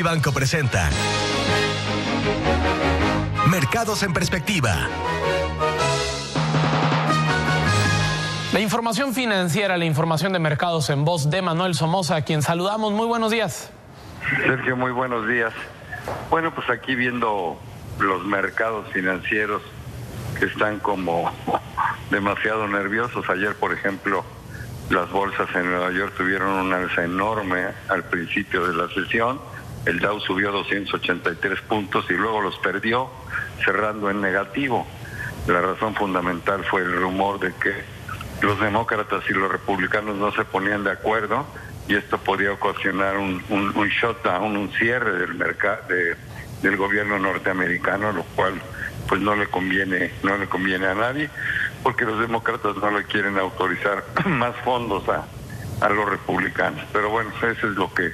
Vivanco presenta Mercados en Perspectiva. La información financiera, la información de mercados en voz de Manuel Somoza, a quien saludamos. Muy buenos días. Sergio, muy buenos días. Bueno, pues aquí viendo los mercados financieros que están como demasiado nerviosos. Ayer, por ejemplo, las bolsas en Nueva York tuvieron una alza enorme al principio de la sesión. El Dow subió 283 puntos y luego los perdió cerrando en negativo. La razón fundamental fue el rumor de que los demócratas y los republicanos no se ponían de acuerdo y esto podía ocasionar un, un, un shutdown, un cierre del mercado del gobierno norteamericano, lo cual pues no le conviene, no le conviene a nadie porque los demócratas no le quieren autorizar más fondos a, a los republicanos. Pero bueno, eso es lo que,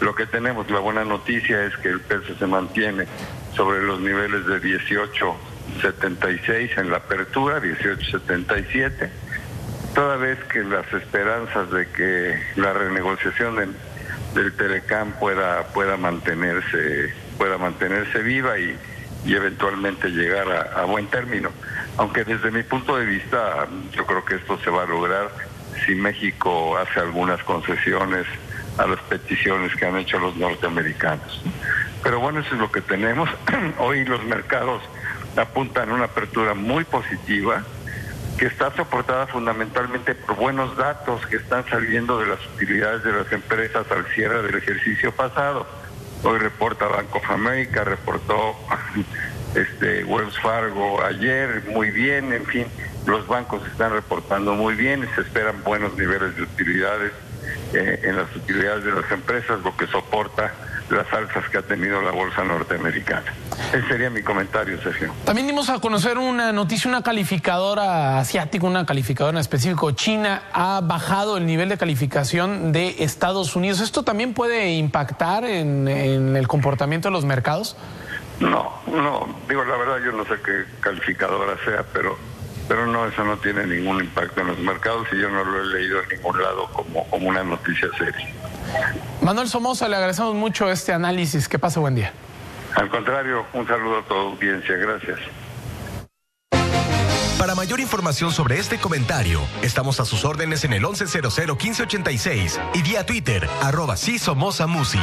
lo que tenemos. La buena noticia es que el peso se mantiene sobre los niveles de 18.76 en la apertura, 18.77, toda vez que las esperanzas de que la renegociación del, del Telecam pueda, pueda mantenerse, pueda mantenerse viva y, eventualmente llegar a buen término aunque desde mi punto de vista yo creo que esto se va a lograr si México hace algunas concesiones a las peticiones que han hecho los norteamericanos. Pero bueno, eso es lo que tenemos. Hoy los mercados apuntan a una apertura muy positiva que está soportada fundamentalmente por buenos datos que están saliendo de las utilidades de las empresas al cierre del ejercicio pasado. Hoy reporta Banco of America, reportó este Wells Fargo ayer muy bien, en fin, los bancos están reportando muy bien se esperan buenos niveles de utilidades eh, en las utilidades de las empresas, lo que soporta las alzas que ha tenido la bolsa norteamericana. Ese sería mi comentario, Sergio. También dimos a conocer una noticia, una calificadora asiática, una calificadora en específico, China, ha bajado el nivel de calificación de Estados Unidos. ¿Esto también puede impactar en, en el comportamiento de los mercados? No, no, digo la verdad yo no sé qué calificadora sea, pero pero no, eso no tiene ningún impacto en los mercados y yo no lo he leído en ningún lado como, como una noticia seria. Manuel Somoza, le agradecemos mucho este análisis. Que pase buen día. Al contrario, un saludo a toda audiencia. Gracias. Para mayor información sobre este comentario, estamos a sus órdenes en el 1100 1586 y vía Twitter, arroba sí Somoza Musi.